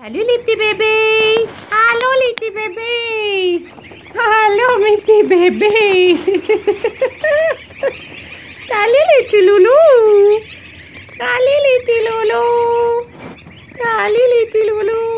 Salut les petits bébés! Allô les petits bébés! Allô mes petits bébés! Salut les petits loulous! Salut les petits loulous! Salut les petits loulous!